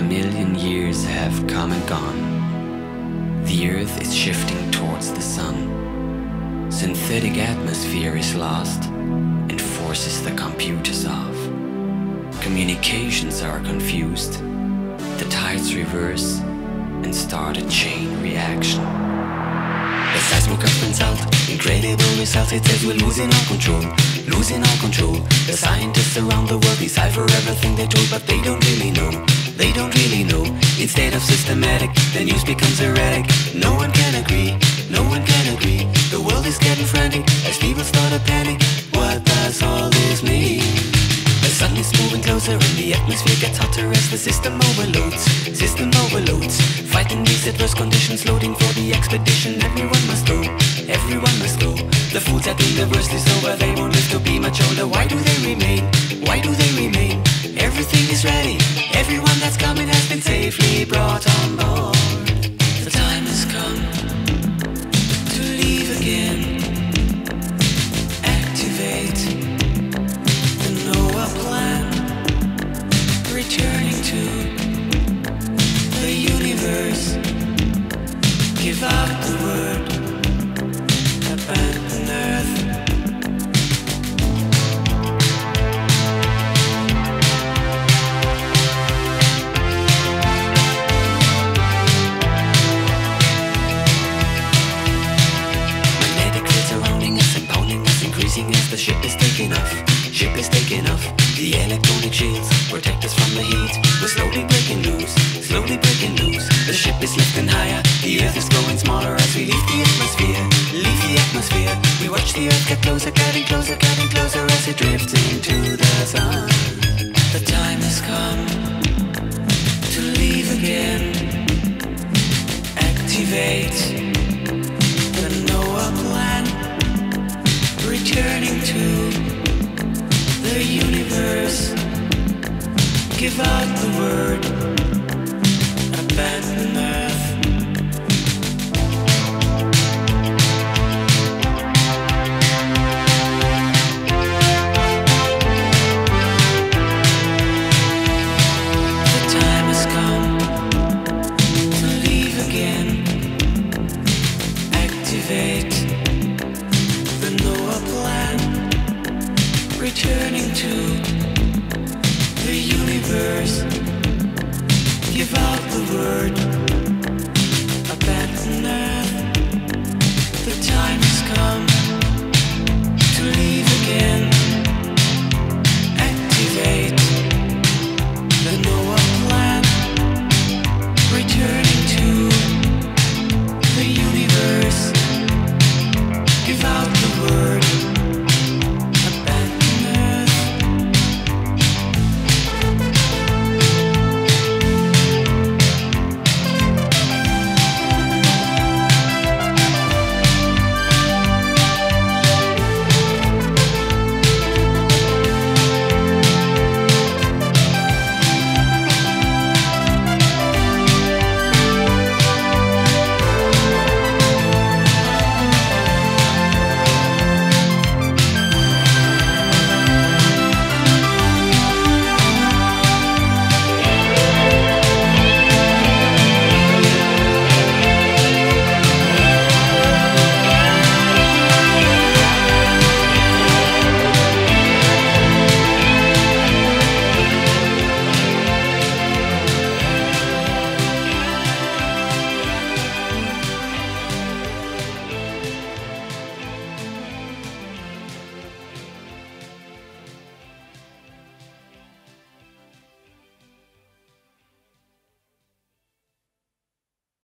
A million years have come and gone. The earth is shifting towards the sun. Synthetic atmosphere is lost and forces the computers off. Communications are confused. The tides reverse and start a chain reaction. The seismic consult, incredible results. It says we're losing our control, losing our control. The scientists around the world decipher everything they're told, but they don't really know. They don't really know. Instead of systematic, the news becomes erratic. No one can agree. No one can agree. The world is getting frantic as people start to panic. Closer and the atmosphere gets hotter as the system overloads. System overloads. Fighting these adverse conditions, loading for the expedition. Everyone must go. Everyone must go. The fools that think the worst is over, they won't live to be much older. Why do they remain? To the universe. Give out the word. Earth. Magnetic surrounding us increasing as the ship is taking off. Ship is taking off. The electronic shields protect us the heat. We're slowly breaking loose, slowly breaking loose. The ship is lifting higher. The earth is growing smaller as we leave the atmosphere. Leave the atmosphere. We watch the earth get closer, getting closer, getting closer as it drifts into the sun. The time has come to leave again. Activate the Noah plan, returning to Give out the word, abandon Earth. The time has come to leave again. Activate the Noah plan, returning to the universe. Give out the word. Abandon.